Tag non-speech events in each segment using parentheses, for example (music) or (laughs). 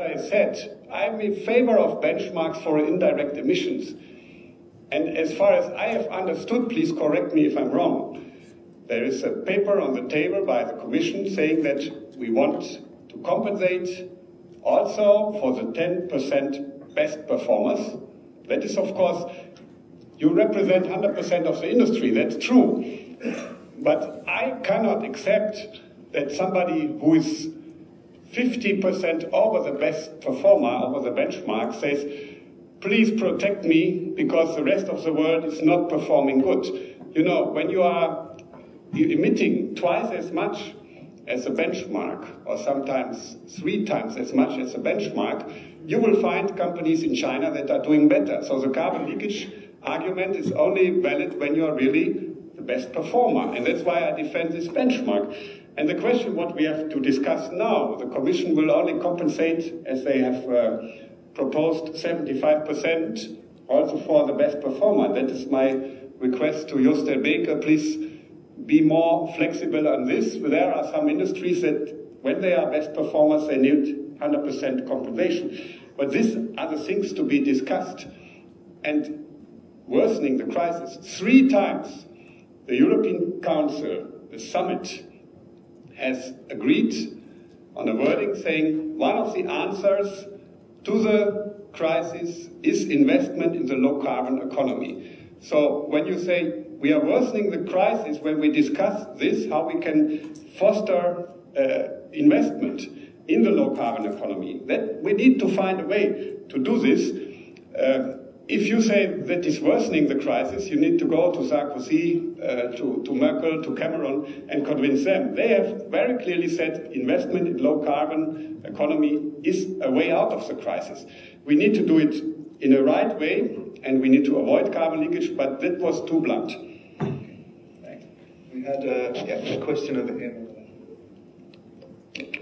I said, I'm in favor of benchmarks for indirect emissions. And as far as I have understood, please correct me if I'm wrong, there is a paper on the table by the Commission saying that we want to compensate also for the 10% best performers. That is, of course, you represent 100% of the industry, that's true. But I cannot accept that somebody who is 50% over the best performer, over the benchmark, says, please protect me because the rest of the world is not performing good. You know, when you are emitting twice as much as a benchmark, or sometimes three times as much as a benchmark, you will find companies in China that are doing better. So the carbon leakage argument is only valid when you are really the best performer. And that's why I defend this benchmark. And the question what we have to discuss now, the Commission will only compensate, as they have uh, proposed, 75% also for the best performer. That is my request to Jos Delbeke. Please be more flexible on this. There are some industries that when they are best performers, they need 100% compensation. But these are the things to be discussed. And worsening the crisis, three times the European Council, the summit, has agreed on a wording saying one of the answers to the crisis is investment in the low carbon economy. So when you say we are worsening the crisis, when we discuss this, how we can foster uh, investment in the low carbon economy, that we need to find a way to do this. Uh, if you say that is worsening the crisis, you need to go to Sarkozy, uh, to, to Merkel, to Cameron, and convince them. They have very clearly said investment in low carbon economy is a way out of the crisis. We need to do it in a right way, and we need to avoid carbon leakage, but that was too blunt. We had a, yeah, a question over here.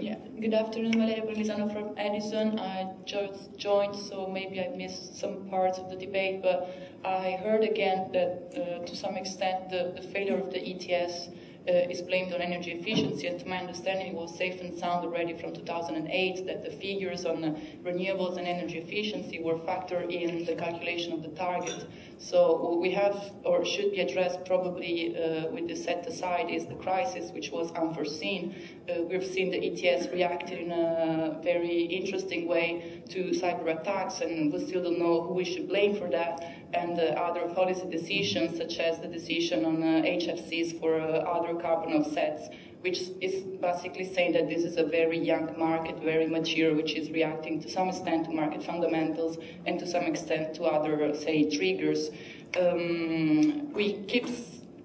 Yeah, good afternoon, Valeria Palmisano from Edison. I just joined, so maybe I missed some parts of the debate, but I heard again that uh, to some extent the, the failure of the ETS is blamed on energy efficiency, and to my understanding, it was safe and sound already from 2008 that the figures on uh, renewables and energy efficiency were factored in the calculation of the target. So what we have, or should be addressed probably uh, with the set aside, is the crisis, which was unforeseen. Uh, we've seen the ETS reacted in a very interesting way to cyber attacks, and we still don't know who we should blame for that and uh, other policy decisions, such as the decision on uh, HFCs for uh, other carbon offsets, which is basically saying that this is a very young market, very mature, which is reacting to some extent to market fundamentals and to some extent to other, say, triggers. Um, we keep,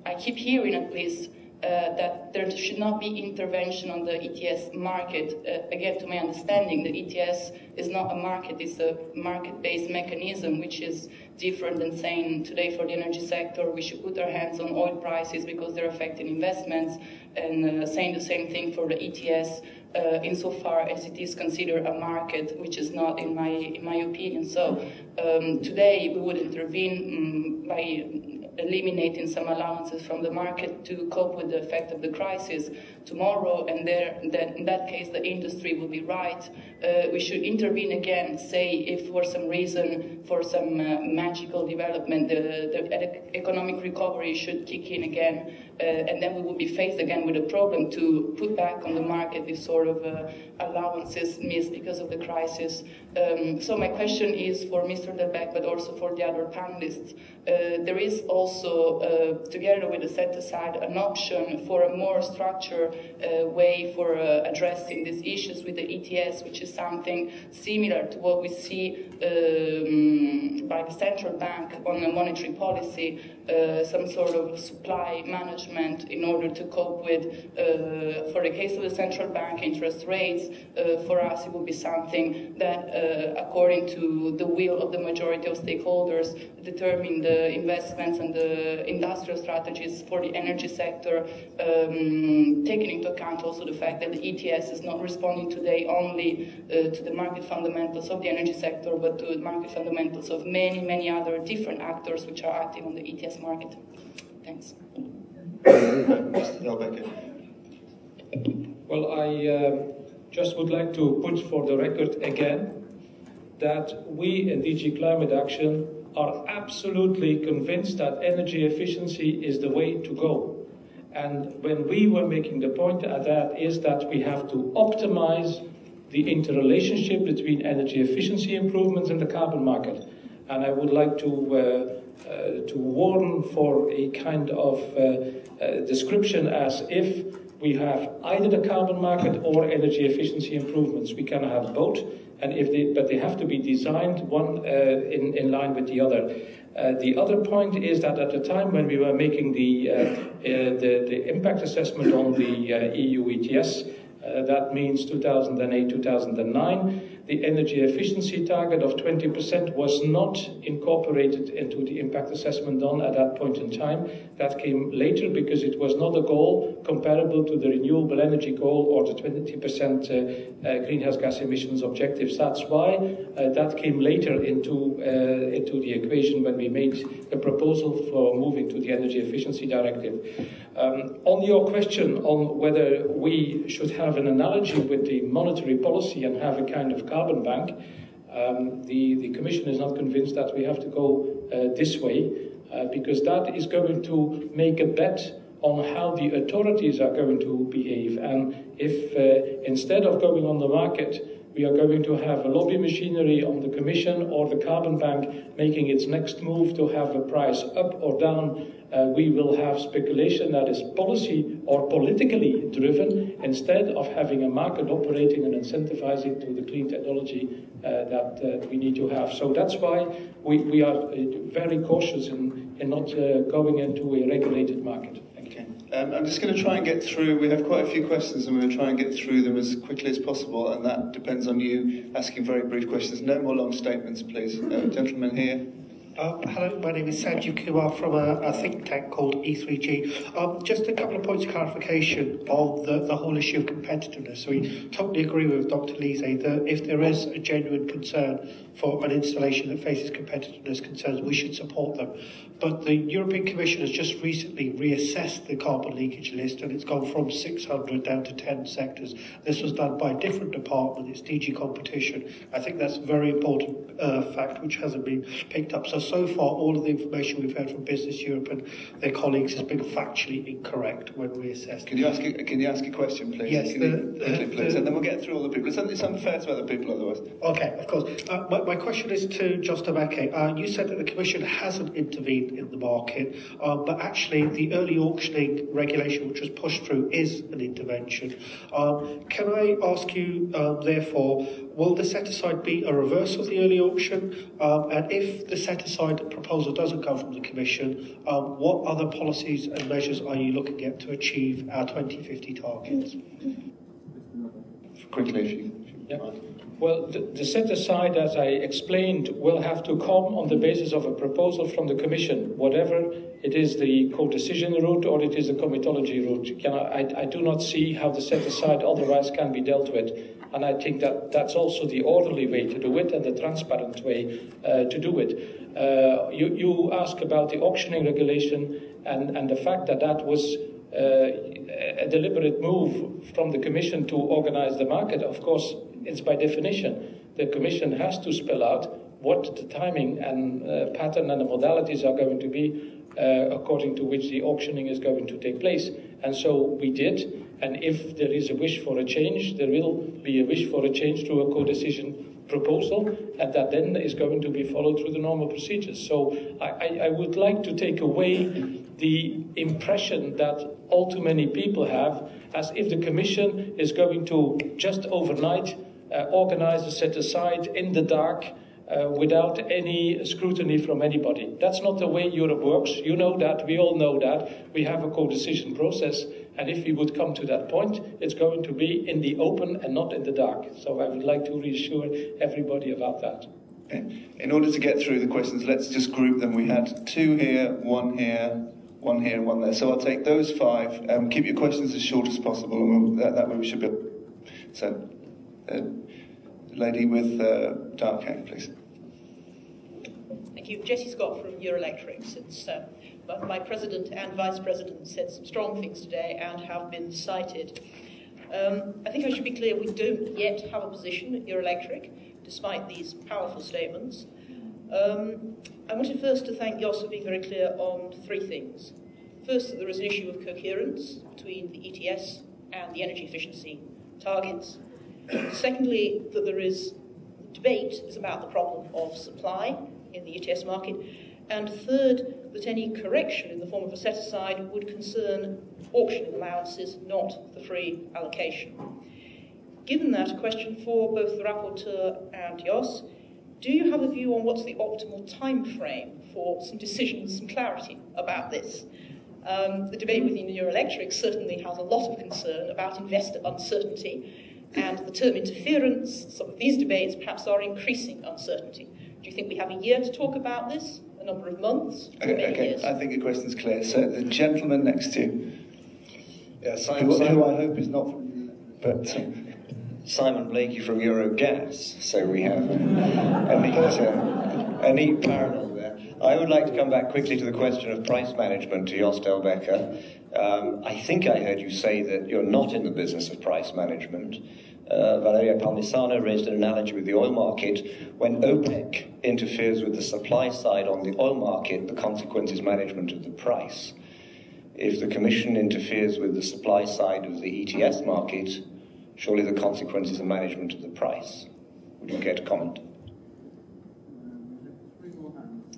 I keep hearing at least uh, that there should not be intervention on the ETS market. Uh, again, to my understanding, the ETS is not a market, it's a market-based mechanism, which is different than saying today for the energy sector we should put our hands on oil prices because they're affecting investments, and uh, saying the same thing for the ETS uh, insofar as it is considered a market, which is not, in my in my opinion. So um, today we would intervene um, by eliminating some allowances from the market to cope with the effect of the crisis tomorrow, and there, in that case, the industry will be right. Uh, we should intervene again, say if for some reason, for some uh, magical development, the, the, economic recovery should kick in again, uh, and then we will be faced again with a problem to put back on the market this sort of uh, allowances missed because of the crisis. Um, so my question is for Mr. Delbeke, but also for the other panelists. Uh, there is also, uh, together with the set aside, an option for a more structured uh, way for uh, addressing these issues with the ETS, which is something similar to what we see um, by the central bank on the monetary policy, uh, some sort of supply management in order to cope with, uh, for the case of the central bank, interest rates. Uh, for us, it would be something that, uh, according to the will of the majority of stakeholders, determine the investments and the industrial strategies for the energy sector, um, taking into account also the fact that the ETS is not responding today only uh, to the market fundamentals of the energy sector, but to the market fundamentals of many, many other different actors which are active on the ETS market. Thanks. Mr. Well, I uh, just would like to put for the record again that we in DG Climate Action are absolutely convinced that energy efficiency is the way to go. And when we were making the point at that is that we have to optimize the interrelationship between energy efficiency improvements and the carbon market. And I would like to, uh, uh, to warn for a kind of uh, uh description as if we have either the carbon market or energy efficiency improvements. We can have both, and if they, but they have to be designed one uh, in, in line with the other. Uh, the other point is that at the time when we were making the, uh, uh the, the, impact assessment on the uh, EU ETS, uh, that means 2008, 2009, the energy efficiency target of 20% was not incorporated into the impact assessment done at that point in time. That came later because it was not a goal comparable to the renewable energy goal or the 20% uh, uh, greenhouse gas emissions objectives. That's why uh, that came later into, uh, into the equation when we made the proposal for moving to the energy efficiency directive. Um, on your question on whether we should have an analogy with the monetary policy and have a kind of carbon bank, um, the, the Commission is not convinced that we have to go uh, this way uh, because that is going to make a bet on how the authorities are going to behave. And if uh, instead of going on the market, we are going to have a lobby machinery on the Commission or the Carbon Bank making its next move to have a price up or down uh, we will have speculation that is policy or politically driven instead of having a market operating and incentivizing to the clean technology uh, that uh, we need to have. So that's why we, we are uh, very cautious in, in not uh, going into a regulated market. Um, I'm just going to try and get through. We have quite a few questions, and we're going to try and get through them as quickly as possible. And that depends on you asking very brief questions. No more long statements, please. Uh, here. Uh, hello, my name is Sanjeev Kumar from a, a think tank called E3G. Um, just a couple of points of clarification on the, the whole issue of competitiveness. We totally agree with Dr. Liese that if there is a genuine concern for an installation that faces competitiveness concerns, we should support them. But the European Commission has just recently reassessed the carbon leakage list and it's gone from 600 down to 10 sectors. This was done by a different department, it's DG Competition. I think that's a very important uh, fact which hasn't been picked up. So, so far, all of the information we've heard from Business Europe and their colleagues has been factually incorrect when we assessed. Can you ask a, can you ask a question, please? Yes. The, you, quickly, please, the, and then we'll get through all the people. It's, it's unfair to other people otherwise. Okay, of course. Uh, my, my question is to Jos Delbeke. Uh, you said that the Commission hasn't intervened in the market, um, but actually the early auctioning regulation which was pushed through is an intervention. Um, can I ask you, um, therefore, will the set-aside be a reverse of the early auction? Um, and if the set-aside proposal doesn't come from the Commission, um, what other policies and measures are you looking at to achieve our 2050 targets? Quickly, if you, if you yeah. Well, the, the, set aside, as I explained, will have to come on the basis of a proposal from the Commission, whatever it is the co-decision route or it is the comitology route. Can I, I, I do not see how the set aside otherwise can be dealt with. And I think that that's also the orderly way to do it and the transparent way uh, to do it. Uh, you, you ask about the auctioning regulation and, and the fact that that was uh, a deliberate move from the Commission to organize the market. Of course, it's by definition. The Commission has to spell out what the timing and uh, pattern and the modalities are going to be uh, according to which the auctioning is going to take place. And so we did. And if there is a wish for a change, there will be a wish for a change through a co-decision proposal, and that then is going to be followed through the normal procedures. So I, I would like to take away the impression that all too many people have as if the Commission is going to just overnight uh, organize a set aside in the dark uh, without any scrutiny from anybody. That's not the way Europe works. You know that. We all know that. We have a co-decision process. And if we would come to that point, it's going to be in the open and not in the dark. So I would like to reassure everybody about that. In order to get through the questions, let's just group them. We had two here, one here, one here, and one there. So I'll take those five. Um, keep your questions as short as possible, and we'll, that, that way we should be. So, uh, lady with uh, dark hair, please. Thank you. Jessie Scott from Eurelectrics. It's, uh, my president and vice president said some strong things today and have been cited. Um, I think I should be clear we don't yet have a position at Eurelectric, despite these powerful statements. Um, I wanted first to thank Jos for being very clear on three things. First, that there is an issue of coherence between the ETS and the energy efficiency targets. Secondly, that there is debate is about the problem of supply in the ETS market. And third, that any correction in the form of a set aside would concern auctioning allowances, not the free allocation. Given that, a question for both the rapporteur and Jos. Do you have a view on what's the optimal time frame for some decisions, some clarity about this? Um, the debate within Eurelectric certainly has a lot of concern about investor uncertainty, and the term interference, some of these debates perhaps are increasing uncertainty. Do you think we have a year to talk about this? A number of months? Okay, okay. Years? I think the question's clear. So the gentleman next to you, yeah, Simon, who, Simon, who I hope is not, but. Uh, Simon Blakey from Eurogas. So we have a, a neat, uh, a neat parallel there. I would like to come back quickly to the question of price management to Jos Delbeke. Um, I think I heard you say that you're not in the business of price management. Uh, Valeria Palmisano raised an analogy with the oil market. When OPEC interferes with the supply side on the oil market, the consequence is management of the price. If the Commission interferes with the supply side of the ETS market, surely the consequence is the management of the price. Would you care to comment?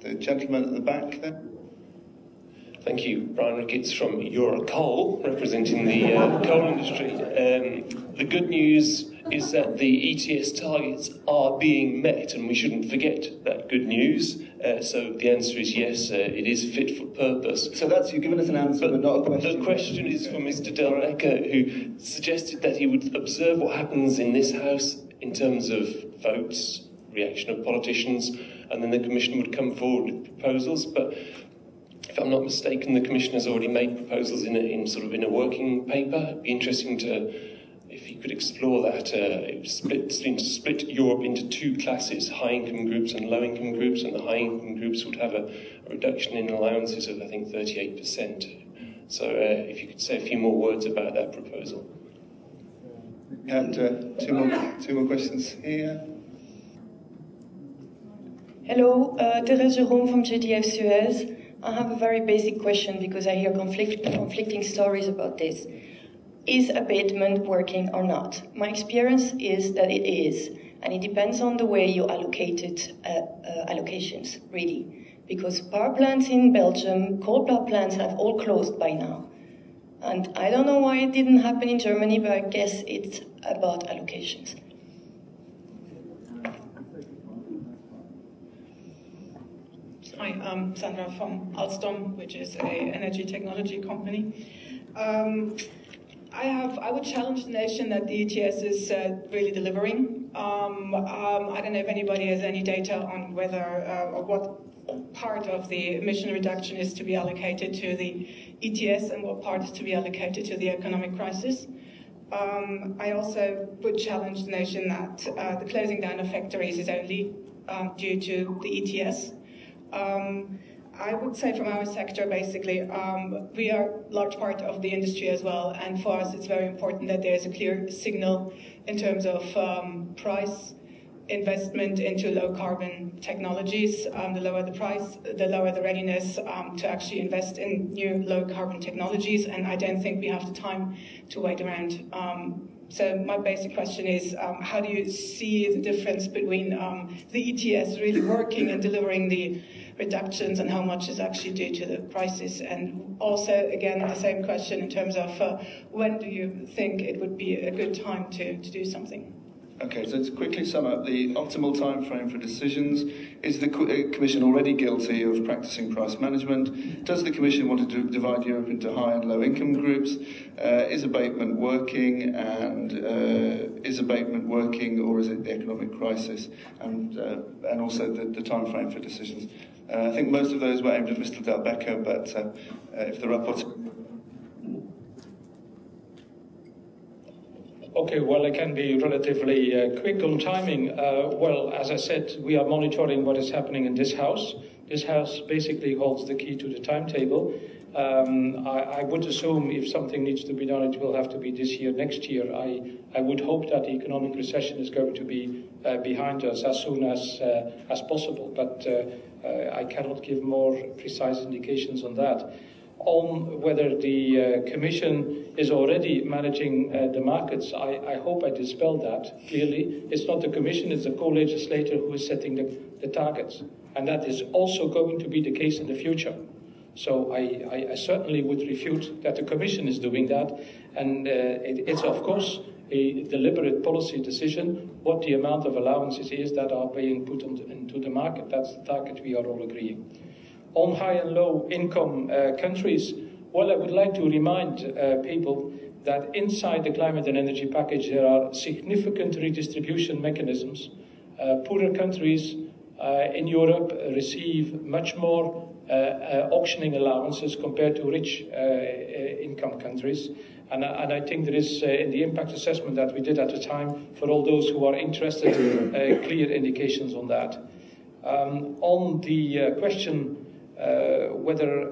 The gentleman at the back there. Thank you. Brian Ricketts from Euracoal, representing the uh, coal industry. Um, the good news is that the ETS targets are being met, and we shouldn't forget that good news. Uh, so the answer is yes, uh, it is fit for purpose. So that's you've given us an answer, but, but not a question. The question is for Mr. Delbeke, who suggested that he would observe what happens in this House in terms of votes, reaction of politicians, and then the Commission would come forward with proposals. But if I'm not mistaken, the Commission has already made proposals in, a, in sort of in a working paper. It'd be interesting to if you could explore that, uh, it split, seems to split Europe into two classes, high-income groups and low-income groups, and the high-income groups would have a, a, reduction in allowances of, I think, 38%. So uh, if you could say a few more words about that proposal. And uh, two, more, two more questions here. Hello, uh, Therese Jerome from GDF Suez. I have a very basic question because I hear conflict, conflicting stories about this is abatement working or not? My experience is that it is, and it depends on the way you allocated uh, uh, allocations, really. Because power plants in Belgium, coal power plants have all closed by now. And I don't know why it didn't happen in Germany, but I guess it's about allocations. Hi, I'm Sandra from Alstom, which is a energy technology company. Um, I have. I would challenge the notion that the ETS is uh, really delivering. Um, um, I don't know if anybody has any data on whether uh, or what part of the emission reduction is to be allocated to the ETS and what part is to be allocated to the economic crisis. Um, I also would challenge the notion that uh, the closing down of factories is only um, due to the ETS. Um, I would say from our sector, basically, um, we are a large part of the industry as well, and for us it's very important that there's a clear signal in terms of um, price, investment into low carbon technologies. Um, the lower the price, the lower the readiness um, to actually invest in new low carbon technologies, and I don't think we have the time to wait around. Um, so my basic question is, um, how do you see the difference between the ETS really working and delivering the reductions and how much is actually due to the crisis? And also, again, the same question in terms of uh, when do you think it would be a good time to, to do something? Okay, so to quickly sum up, the optimal time frame for decisions. Is the uh, Commission already guilty of practicing price management? Does the Commission want to divide Europe into high and low income groups? Uh, is abatement working? And uh, is abatement working or is it the economic crisis? And, uh, and also the, the time frame for decisions. Uh, I think most of those were aimed at Mr. Delbeke, but uh, if the rapporteur... Okay, well, I can be relatively uh, quick on timing. Uh, well, as I said, we are monitoring what is happening in this House. This House basically holds the key to the timetable. Um, I, I, would assume if something needs to be done, it will have to be this year, next year. I, I would hope that the economic recession is going to be uh, behind us as soon as, uh, as possible, but uh, uh I cannot give more precise indications on that. On whether the uh, Commission is already managing uh, the markets, I, I, hope I dispel that clearly. It's not the Commission, it's the co-legislator who is setting the, the targets. And that is also going to be the case in the future. So I, I, I, certainly would refute that the Commission is doing that. And uh, it, it's, of course, a deliberate policy decision what the amount of allowances is that are being put on, into the market. That's the target we are all agreeing. On high and low income uh, countries, well, I would like to remind uh, people that inside the climate and energy package there are significant redistribution mechanisms. Uh, poorer countries uh, in Europe receive much more uh, uh, auctioning allowances compared to rich income countries. And, and, I think there is, in the impact assessment that we did at the time, for all those who are interested, clear indications on that. Um, on the question whether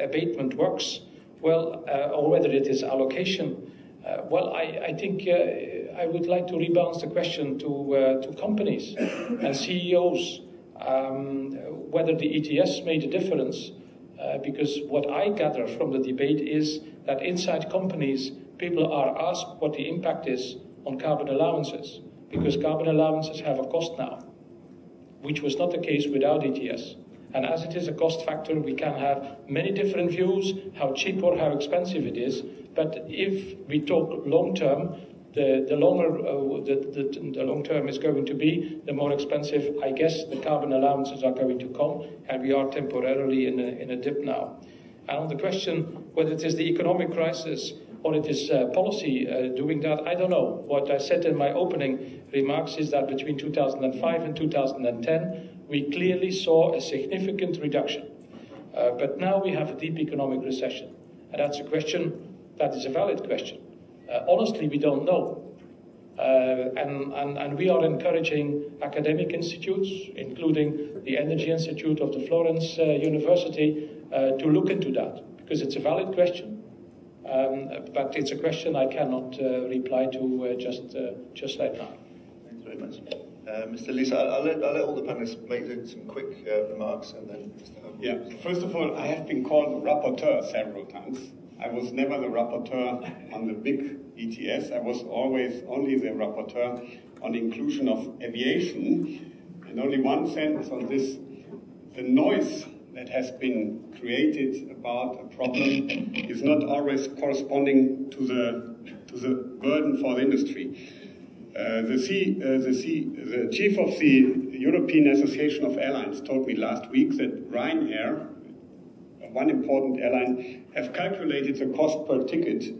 abatement works, well, or whether it is allocation, uh, well, I, I think uh, I would like to rebalance the question to, uh, to companies (coughs) and CEOs um, whether the ETS made a difference. Uh, because what I gather from the debate is that inside companies, people are asked what the impact is on carbon allowances, because carbon allowances have a cost now, which was not the case without ETS. And as it is a cost factor, we can have many different views how cheap or how expensive it is. But if we talk long term, the, the longer uh, the, the, the, long term is going to be, the more expensive, I guess, the carbon allowances are going to come, and we are temporarily in a, in a dip now. And on the question whether it is the economic crisis or it is uh, policy uh, doing that, I don't know. What I said in my opening remarks is that between 2005 and 2010, we clearly saw a significant reduction. Uh, but now we have a deep economic recession. And that's a question that is a valid question. Uh, honestly, we don't know. Uh, and, and, and, we are encouraging academic institutes, including the Energy Institute of the Florence uh, University, to look into that because it's a valid question. Um, but it's a question I cannot uh, reply to uh, just just right now. Thanks very much. Mr. Liese, I'll, I'll, let, I'll, let, all the panelists make some quick remarks and then Mr. Hub. Yeah, first of all, I have been called rapporteur several times. I was never the rapporteur on the big ETS. I was always only the rapporteur on the inclusion of aviation. And only one sentence on this. The noise that has been created about a problem is not always corresponding to the, to the burden for the industry. Uh, the, C, uh, the, C, the chief of the European Association of Airlines told me last week that Ryanair one important airline, have calculated the cost per ticket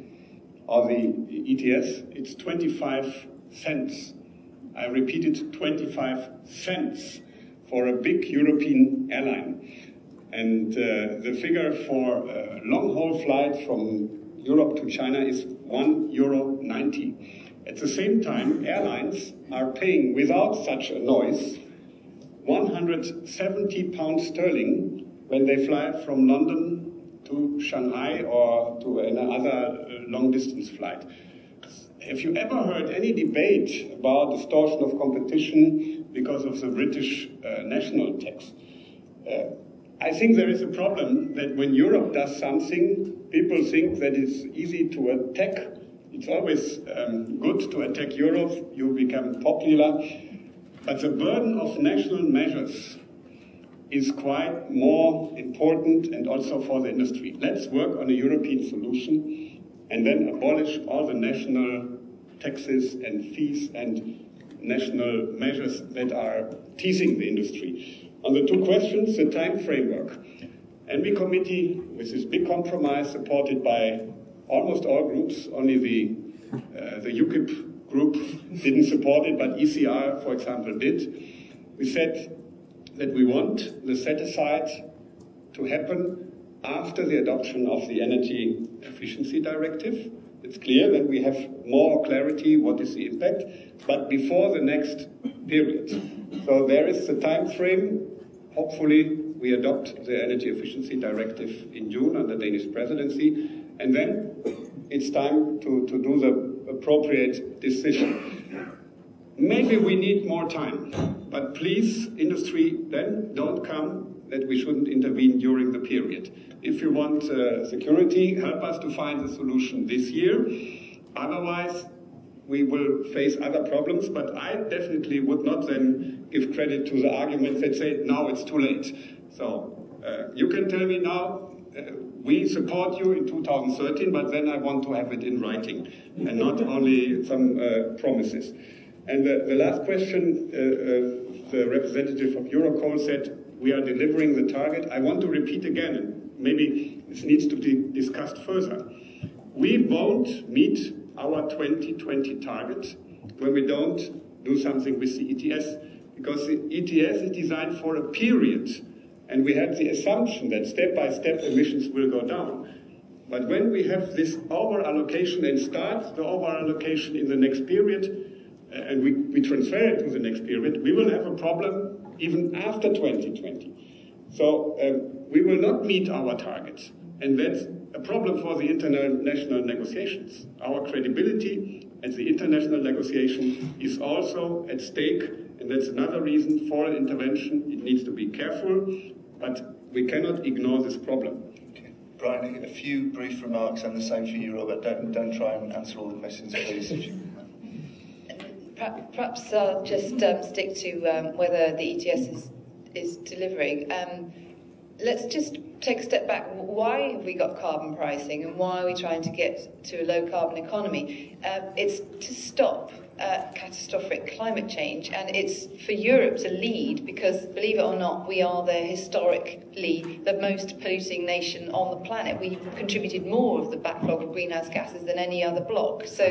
of the ETS. It's 25 cents. I repeat it, 25 cents for a big European airline. And uh, the figure for a long haul flight from Europe to China is 1 euro 90. At the same time, airlines are paying without such a noise 170 pounds sterling when they fly from London to Shanghai or to another uh, long distance flight. Have you ever heard any debate about distortion of competition because of the British uh, national tax? Uh, I think there is a problem that when Europe does something, people think that it's easy to attack. It's always um, good to attack Europe, you become popular. But the burden of national measures is quite more important and also for the industry. Let's work on a European solution and then abolish all the national taxes and fees and national measures that are teasing the industry. On the two questions, the time framework. ENVI committee, with this big compromise supported by almost all groups, only the, uh, the UKIP group (laughs) didn't support it, but ECR, for example, did. We said that we want the set aside to happen after the adoption of the Energy Efficiency Directive. It's clear that we have more clarity what is the impact, but before the next period. So there is the time frame, hopefully we adopt the Energy Efficiency Directive in June under Danish presidency, and then it's time to, to do the appropriate decision. Maybe we need more time, but please, industry, then don't come that we shouldn't intervene during the period. If you want uh, security, help us to find a solution this year. Otherwise, we will face other problems, but I definitely would not then give credit to the arguments that say now it's too late. So uh, you can tell me now, uh, we support you in 2013, but then I want to have it in writing and not (laughs) only some uh, promises. And the, the last question, uh, uh, the representative of Euracoal said, we are delivering the target. I want to repeat again, and maybe this needs to be discussed further. We won't meet our 2020 target when we don't do something with the ETS, because the ETS is designed for a period, and we had the assumption that step by step emissions will go down. But when we have this over allocation and start the over allocation in the next period, uh, and we, we transfer it to the next period, we will have a problem even after 2020. So um, we will not meet our targets. And that's a problem for the international negotiations. Our credibility at the international negotiation is also at stake, and that's another reason for an intervention. It needs to be careful, but we cannot ignore this problem. Okay. Brian, a few brief remarks, and the same for you, Robert. Don't, don't try and answer all the questions, please. Perhaps I'll just um, stick to um, whether the ETS is, is delivering. Um, let's just take a step back. Why have we got carbon pricing and why are we trying to get to a low carbon economy? Uh, it's to stop uh, catastrophic climate change, and it's for Europe to lead because, believe it or not, we are the historically the most polluting nation on the planet. We've contributed more of the backlog of greenhouse gases than any other bloc. So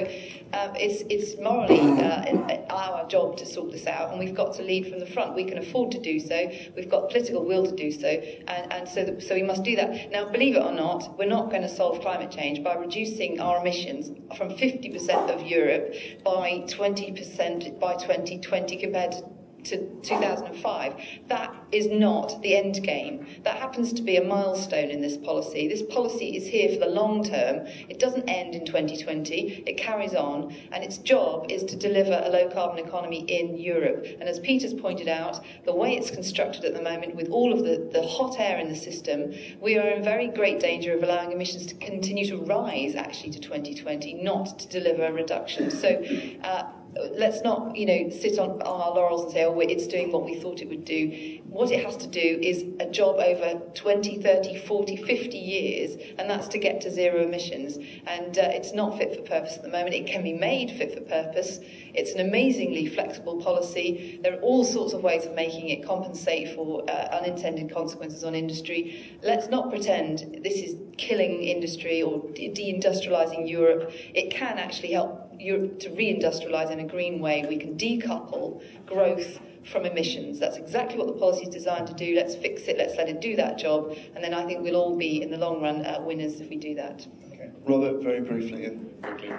um, it's it's morally uh, our job to sort this out, and we've got to lead from the front. We can afford to do so. We've got political will to do so, and, and so so we must do that. Now, believe it or not, we're not going to solve climate change by reducing our emissions from 50% of Europe by 20% by 2020 compared to to 2005. That is not the end game. That happens to be a milestone in this policy. This policy is here for the long term. It doesn't end in 2020, it carries on, and its job is to deliver a low carbon economy in Europe. And as Peter's pointed out, the way it's constructed at the moment, with all of the, the hot air in the system, we are in very great danger of allowing emissions to continue to rise actually to 2020, not to deliver a reduction. So uh, let's not, you know, sit on, on our laurels and say, oh, it's doing what we thought it would do. What it has to do is a job over 20, 30, 40, 50 years, and that's to get to zero emissions. And uh, it's not fit for purpose at the moment. It can be made fit for purpose. It's an amazingly flexible policy. There are all sorts of ways of making it compensate for uh, unintended consequences on industry. Let's not pretend this is killing industry or de- deindustrializing Europe. It can actually help Europe to reindustrialise in a green way, we can decouple growth from emissions. That's exactly what the policy is designed to do. Let's fix it, let's let it do that job, and then I think we'll all be, in the long run, uh, winners if we do that. Okay. Robert, very briefly. Quickly.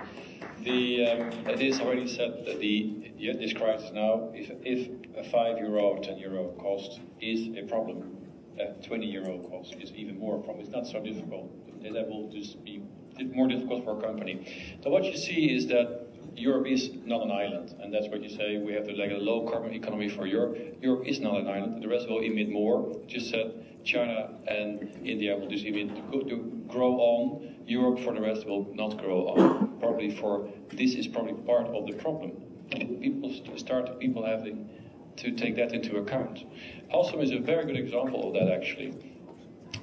The, um, it is already said that the, this crisis now, if, if a 5 euro, 10 euro cost is a problem, a 20 euro cost is even more a problem. It's not so difficult. That will just be more difficult for a company. So what you see is that Europe is not an island, and that's what you say. We have to like a low carbon economy for Europe. Europe is not an island. The rest will emit more. Just said China and India will just emit to, grow on. Europe for the rest will not grow on. Probably for this is probably part of the problem. People start people having to take that into account. Alstom is a very good example of that actually.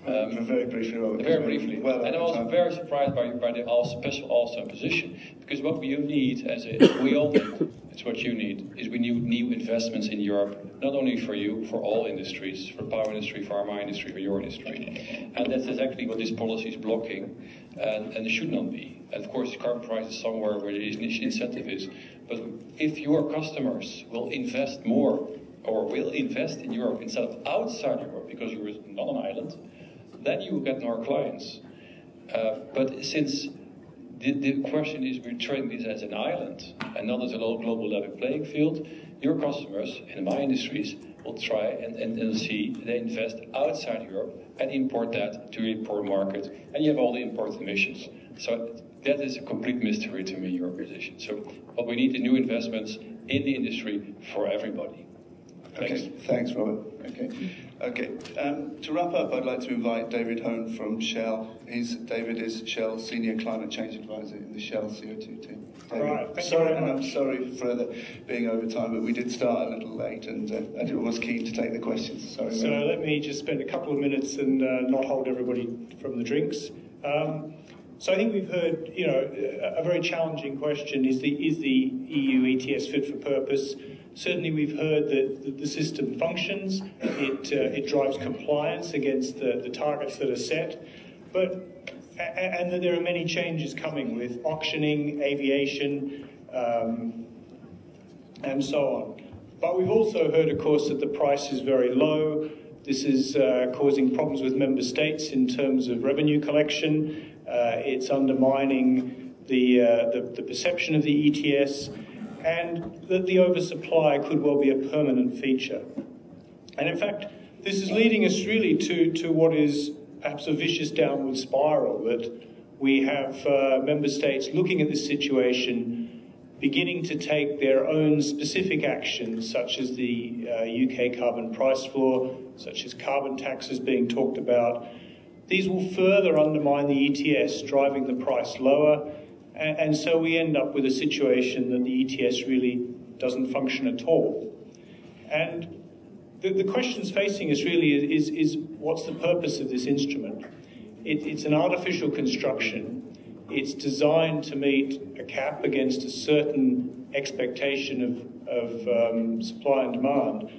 Um, very briefly, Robert. Very briefly. Well, and I was time. very surprised by, by the all special Alstom position because what you need, as a, we all need, it's what you need, is we need new investments in Europe, not only for you, for all industries, for power industry, for our industry, for your industry. And that's exactly what this policy is blocking, and, and it should not be. And of course, the carbon price is somewhere where the incentive is. But if your customers will invest more or will invest in Europe instead of outside Europe, because you're not an island, then you get more clients. Uh, but since the, the, question is we're treating this as an island and not as a global level playing field, your customers in my industries will try and, and, and see they invest outside Europe and import that to the import market, and you have all the import emissions. So that is a complete mystery to me, your position. So what we need is new investments in the industry for everybody. Thanks. Okay, thanks, Robert. Okay, okay. Um, to wrap up, I'd like to invite David Hone from Shell. He's David is Shell's senior climate change advisor in the Shell CO2 team. David, Right, thank you sorry, and I'm sorry for the, being over time, but we did start a little late, and uh, I was keen to take the questions. Sorry. So mate. let me just spend a couple of minutes and uh, not hold everybody from the drinks. Um, so I think we've heard, you know, a a very challenging question: is the is the EU ETS fit for purpose? Certainly, we've heard that the, system functions. It uh, it drives compliance against the, the targets that are set, but and that there are many changes coming with auctioning, aviation. Um, and so on. But we've also heard, of course, that the price is very low. This is uh, causing problems with member states in terms of revenue collection. Uh, it's undermining the, uh, the, the perception of the ETS, and that the oversupply could well be a permanent feature. And in fact, this is leading us really to, to what is perhaps a vicious downward spiral that we have uh, member states looking at this situation beginning to take their own specific actions, such as the uh, UK carbon price floor, such as carbon taxes being talked about. These will further undermine the ETS, driving the price lower, and, so we end up with a situation that the ETS really doesn't function at all. And the, the questions facing us really is, is, is what's the purpose of this instrument? It, it's an artificial construction. It's designed to meet a cap against a certain expectation of, of um, supply and demand.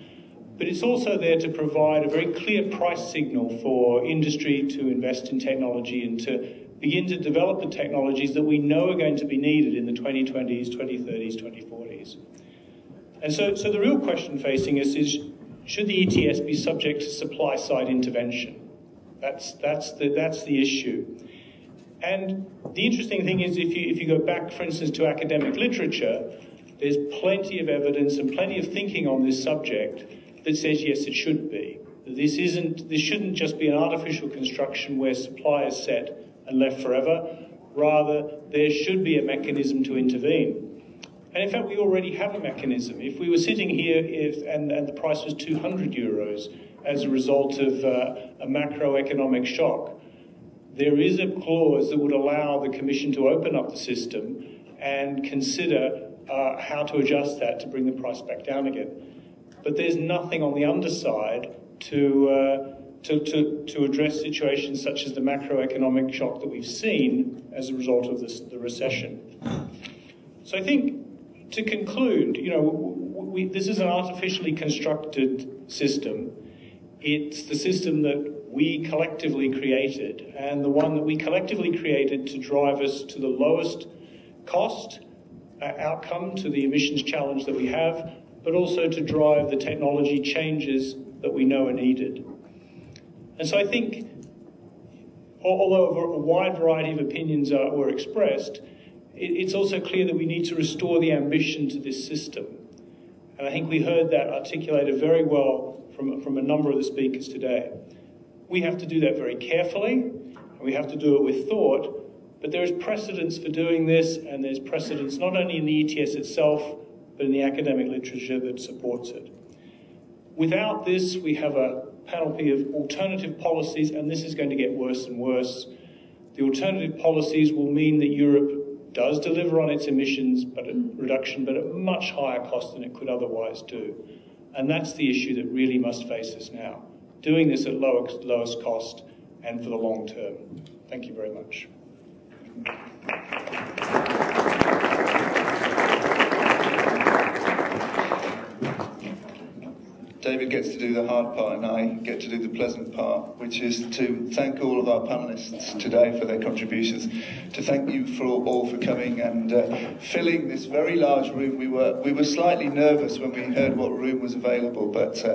But it's also there to provide a very clear price signal for industry to invest in technology and to begin to develop the technologies that we know are going to be needed in the 2020s, 2030s, 2040s. And so, so the real question facing us is should the ETS be subject to supply side intervention? That's, that's, the, that's the issue. And the interesting thing is, if you, if you go back, for instance, to academic literature, there's plenty of evidence and plenty of thinking on this subject that says yes, it should be. This isn't. This shouldn't just be an artificial construction where supply is set and left forever. Rather, there should be a mechanism to intervene. And in fact, we already have a mechanism. If we were sitting here if, and, and the price was 200 euros as a result of uh, a macroeconomic shock, there is a clause that would allow the Commission to open up the system and consider uh, how to adjust that to bring the price back down again. But there's nothing on the underside to, uh, to, to, to address situations such as the macroeconomic shock that we've seen as a result of this, the recession. So I think to conclude, you know, we, this is an artificially constructed system. It's the system that we collectively created, and the one that we collectively created to drive us to the lowest cost uh, outcome to the emissions challenge that we have, but also to drive the technology changes that we know are needed. And so I think, although a wide variety of opinions are, were expressed, it, it's also clear that we need to restore the ambition to this system. And I think we heard that articulated very well from, from a number of the speakers today. We have to do that very carefully, and we have to do it with thought, but there is precedence for doing this, and there's precedence not only in the ETS itself, but in the academic literature that supports it. Without this, we have a panoply of alternative policies, and this is going to get worse and worse. The alternative policies will mean that Europe does deliver on its emissions but a mm. reduction, but at much higher cost than it could otherwise do. And that's the issue that really must face us now. Doing this at lowest, lowest cost and for the long term. Thank you very much. David gets to do the hard part, and I get to do the pleasant part, which is to thank all of our panelists today for their contributions, to thank you for all, for coming and uh, filling this very large room. We were we were slightly nervous when we heard what room was available, but uh,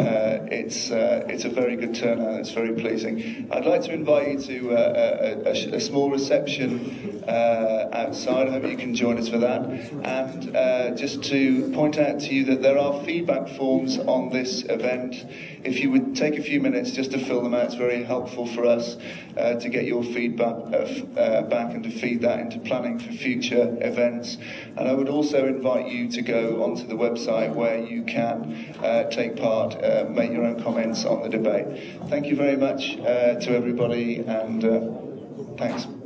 uh, it's uh, it's a very good turnout. It's very pleasing. I'd like to invite you to uh, a, a, a small reception uh, outside. I hope you can join us for that. And uh, just to point out to you that there are feedback forms on this event. If you would take a few minutes just to fill them out, it's very helpful for us uh, to get your feedback uh, uh, back and to feed that into planning for future events. And I would also invite you to go onto the website where you can uh, take part, uh, make your own comments on the debate. Thank you very much to everybody, and thanks.